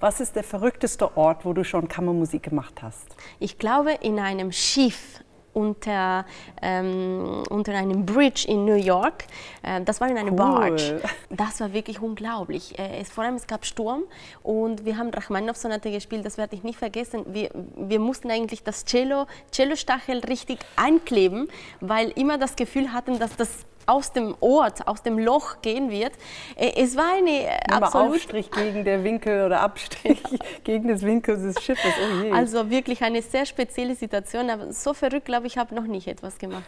Was ist der verrückteste Ort, wo du schon Kammermusik gemacht hast? Ich glaube in einem Schiff unter, ähm, unter einem Bridge in New York. Äh, das war in einem cool. Barge. Das war wirklich unglaublich. Äh, es, vor allem es gab Sturm und wir haben Rachmaninoff-Sonate gespielt, das werde ich nicht vergessen. Wir, wir mussten eigentlich das Cello, Cello-Stachel richtig einkleben, weil immer das Gefühl hatten, dass das aus dem Ort, aus dem Loch gehen wird. Äh, es war eine Nimm absolut... Aufstrich gegen den Winkel oder Abstrich gegen das Winkel des Schiffes. Oh also wirklich eine sehr spezielle Situation, aber so verrückt, glaube ich, habe noch nicht etwas gemacht.